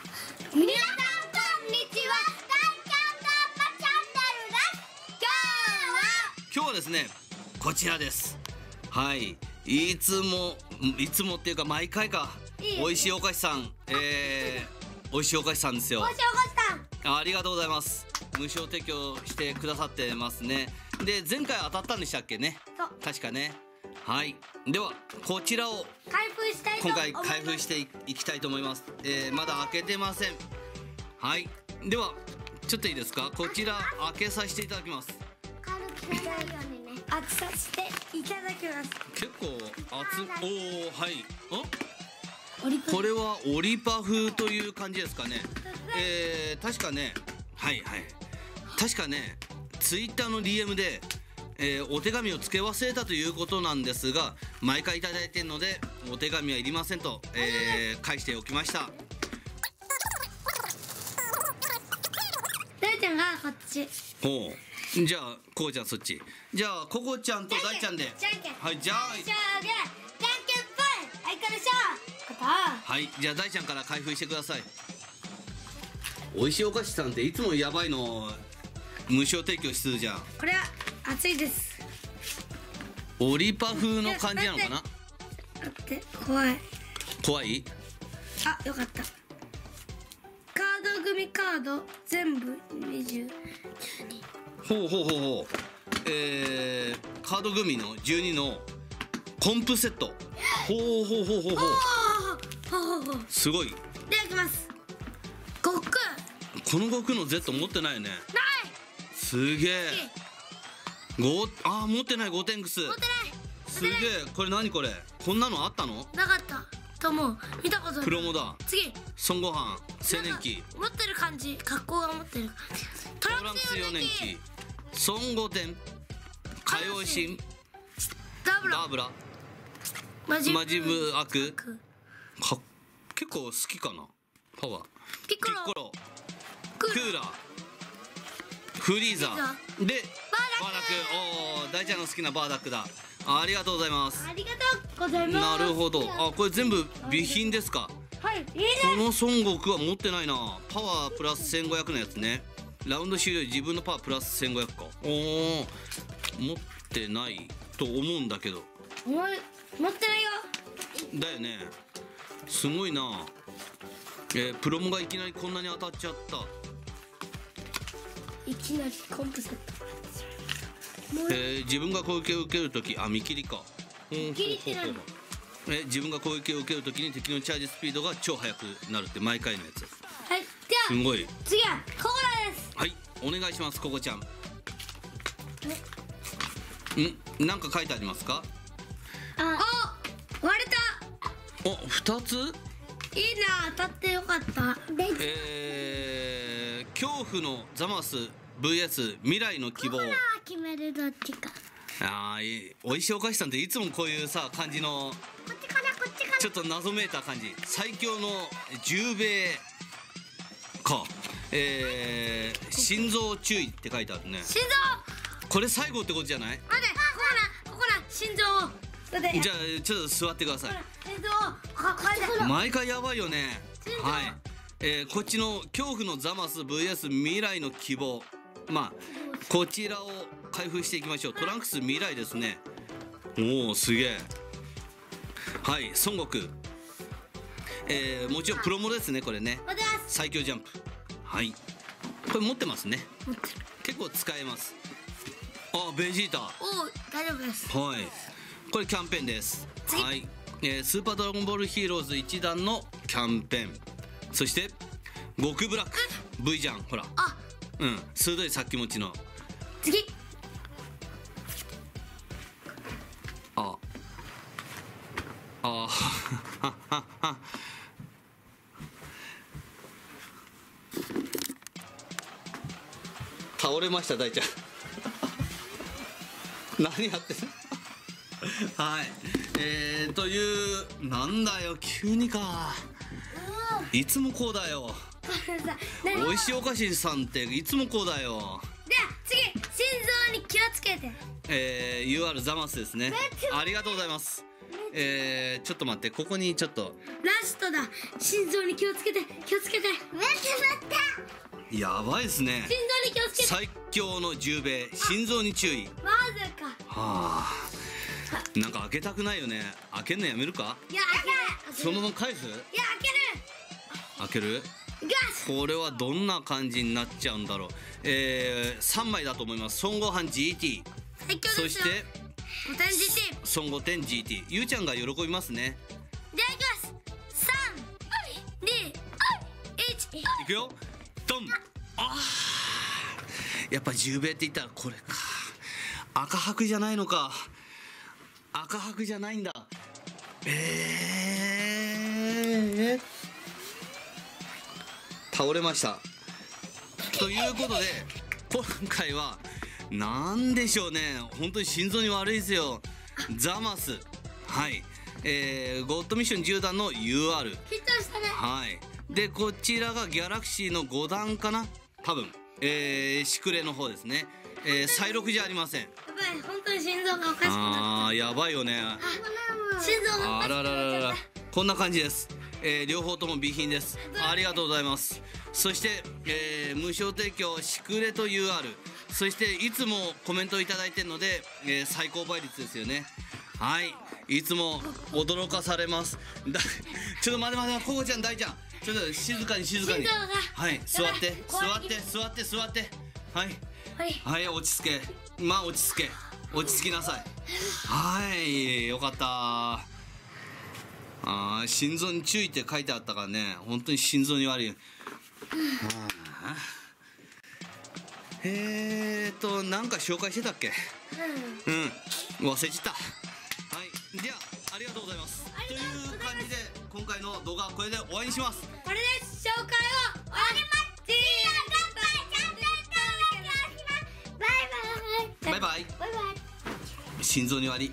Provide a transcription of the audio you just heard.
皆さんこんにちは。大ちゃんカッパチャンネルです。今日は？今日はですねこちらです。はい。いつもいつもっていうか毎回か。いい美味しいお菓子さん。えー、美味しいお菓子さんですよ。おしおこさん。あありがとうございます。無償提供してくださってますね。で前回当たったんでしたっけね？確かね。はい。ではこちらを。開封したいと今回開封していいきたいと思います、えー、まだ開けてません。はい。ではちょっといいですか？こちら開けさせていただきます。軽くしないようにね。開けさせていただきます。結構熱おおはい。あ？これはオリパフという感じですかね。えー、確かね。はいはい。確かねツイッターの DM で、えーお手紙を付け忘れたということなんですが毎回いただいてるのでお手紙はいりませんと、えー返しておきました。大ちゃんがこっち。ほう。じゃあこうちゃんそっち。じゃあここちゃんと大ちゃんで。じゃんけん。はいじゃあじゃはいじゃあ大ちゃんから開封してください。美味しいお菓子さんっていつもやばいの。無償提供してるじゃん。これは熱いです。オリパ風の感じなのかな？待って怖い。怖い？あよかった。カード組カード全部20ほうほうほうほう。えー、カード組の12のコンプセット。ほうほうほうほうほう。すごい。いただきます。悟空この極の Z 持ってないよね？ない。すげえごあー持ってないゴテングス。持ってない。すげえ。これ何これ？こんなのあったの？なかった。と思う見たことない。プロモだ次。孫悟飯。青年期。持ってる感じ。格好が持ってる感じ。トトランクス4年期。孫悟天。火曜神ダブルダーブラ。マジブ。アククか結構好きかな？パワー。ピッコロ。クーラー。フリーザー。でバーダック。おー大ちゃんの好きなバーダックだ。あありがとうございます。ありがとうございます。なるほど。あこれ全部備品ですか？はいいいね。この孫悟空は持ってないな。パワープラス1500のやつね。ラウンド終了自分のパワープラス1500か。おお持ってないと思うんだけど。お前持ってないよ。だよね。すごいな。えープロモがいきなりこんなに当たっちゃった。いきなりコンプセットえー自分が攻撃を受けるときあ見切りか。見切りって何？えー自分が攻撃を受けるときに敵のチャージスピードが超速くなるって毎回のやつ。はいじゃあすごい。次はココラです。はいお願いしますココちゃん。ん？なんか書いてありますか？あお割れた。お二つ？いいな当たってよかった。えー、恐怖のザマス VS 未来の希望決めるどっちか。あーいい。美味しいお菓子さんっていつもこういうさ感じのこっちかなこっちかちょっと謎めいた感じ。最強の十兵衛か。えー、心臓注意って書いてあるね。心これ最後ってことじゃない？臓待ってここなここな心臓。だってじゃあちょっと座ってください。心臓。毎回やばいよね。はい、えー、こっちの恐怖のザマス VS 未来の希望まあこちらを開封していきましょう。トランクス未来ですね。おおすげえ。はい孫悟空。えー、もちろんプロモですねこれね。最強ジャンプ。はい。これ持ってますね。結構使えます。あベジータ。おお大丈夫です。はい。これキャンペーンです。次はい、えースーパードラゴンボールヒーローズ一弾のキャンペーン。そして極ブラック V じゃんほら。あうん。鋭いさっき持ちの。次。あ。あ。あ倒れました大ちゃん。何やってんの？はいえー、というなんだよ急にか。いつもこうだよ。美味しいお菓子さんっていつもこうだよ。で次心臓に気をつけて。えー、UR ザマスですね。ありがとうございます。えー、ちょっと待ってここにちょっと。ラストだ。心臓に気をつけて。気をつけて。やばいですね。心臓に気をつけて。最強の十兵衛心臓に注意。マジか。はあなんか開けたくないよね。開けるのやめるか？いや開ける。そのまま返す？いや開ける。開ける？これはどんな感じになっちゃうんだろう。えー、3枚だと思います。孫悟飯 GT 最強です。よそして五点 GT 孫悟天 GT ゆうちゃんが喜びますね。ではいきます。三二一。いくよ。ドン。あー。やっぱ十兵衛って言ったらこれか。赤白じゃないのか赤白じゃないんだ。えー、倒れました。ということで今回は何でしょうね。本当に心臓に悪いですよ。ザマス。はい。えー、ゴッドミッション10段の UR ヒットしたね。はい。でこちらがギャラクシーの5段かな？多分。えー、シクレの方ですね。えー、再録じゃありませんやばい本当に心臓がおかしくなあーやばいよね。心臓がおかしくあらららららなっちゃっこんな感じです、えー、両方とも備品です。ありがとうございます。そして、えー無償提供シクレと UR そしていつもコメントをいただいてるので、えー最高倍率ですよね。はい。いつも驚かされます。だ ちょっと待って待ってココちゃん大ちゃん。ちょっと静かに静かに。はい。座って。座って。座って。座って。はい。たはい。はい落ち着け。まあ落ち着け。落ち着きなさい。はいよかった。あー心臓に注意って書いてあったからね。本当に心臓に悪い。はあえーとなんか紹介してたっけ？うん。忘れちゃった。はい。じゃあありがとうございます。ありがとうございますという感じで今回の動画はこれで終わりにします。これで紹介心臓に悪い。